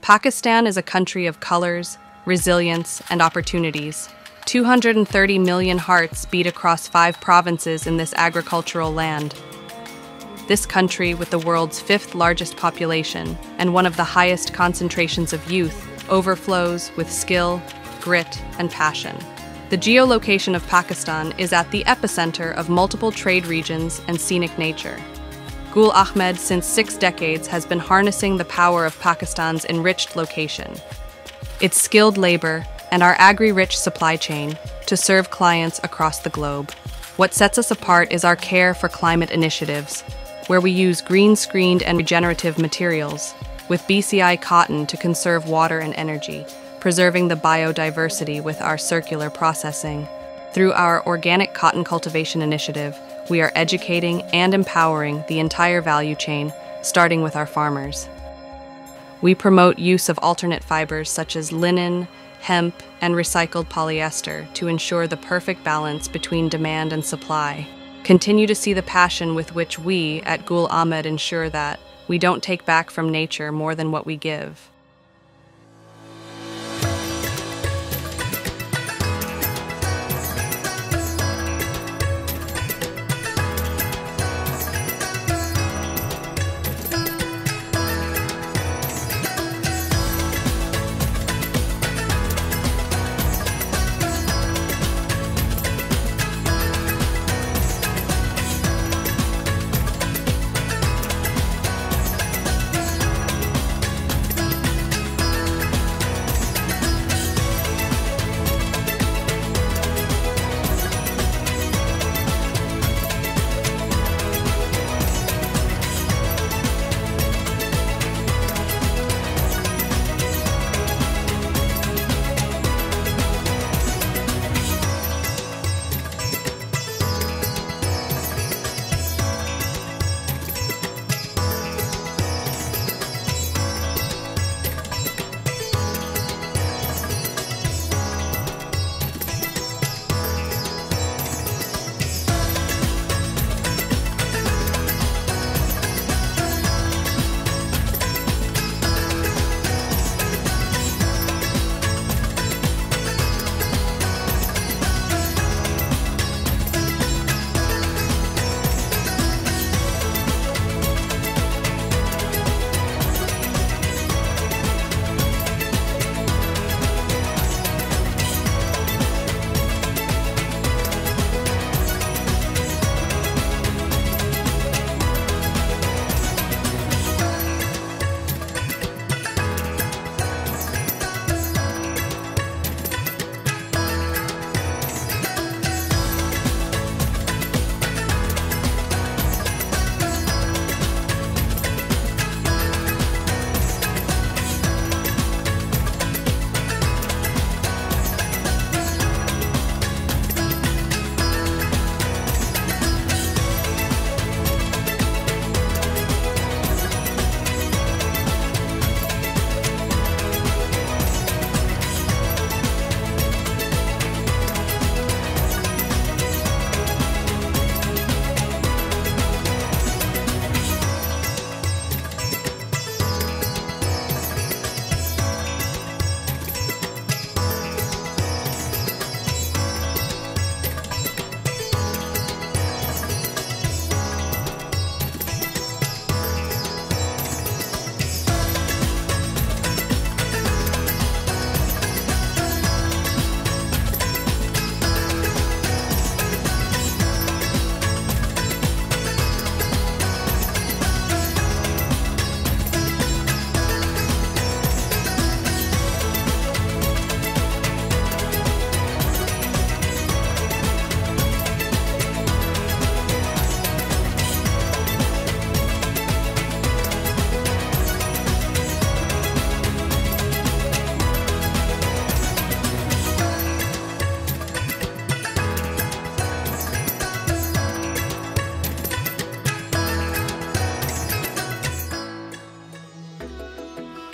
Pakistan is a country of colors, resilience, and opportunities. 230 million hearts beat across five provinces in this agricultural land. This country, with the world's fifth largest population and one of the highest concentrations of youth, overflows with skill, grit, and passion. The geolocation of Pakistan is at the epicenter of multiple trade regions and scenic nature. Gul Ahmed, since six decades, has been harnessing the power of Pakistan's enriched location, its skilled labor, and our agri rich supply chain to serve clients across the globe. What sets us apart is our care for climate initiatives, where we use green screened and regenerative materials, with BCI cotton to conserve water and energy, preserving the biodiversity with our circular processing. Through our organic cotton cultivation initiative, we are educating and empowering the entire value chain, starting with our farmers. We promote use of alternate fibers such as linen, hemp, and recycled polyester to ensure the perfect balance between demand and supply. Continue to see the passion with which we at Gul Ahmed ensure that we don't take back from nature more than what we give.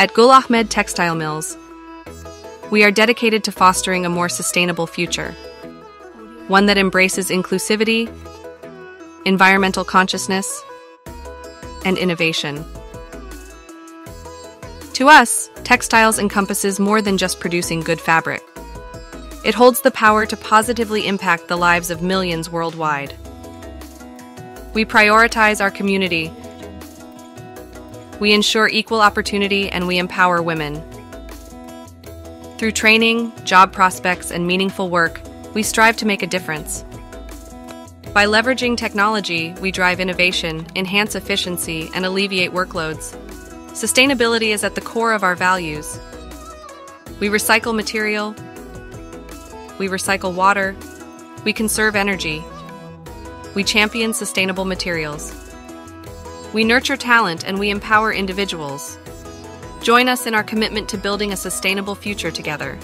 At Gul Ahmed Textile Mills, we are dedicated to fostering a more sustainable future, one that embraces inclusivity, environmental consciousness, and innovation. To us, textiles encompasses more than just producing good fabric. It holds the power to positively impact the lives of millions worldwide. We prioritize our community. We ensure equal opportunity and we empower women. Through training, job prospects, and meaningful work, we strive to make a difference. By leveraging technology, we drive innovation, enhance efficiency, and alleviate workloads. Sustainability is at the core of our values. We recycle material, we recycle water, we conserve energy, we champion sustainable materials. We nurture talent and we empower individuals. Join us in our commitment to building a sustainable future together.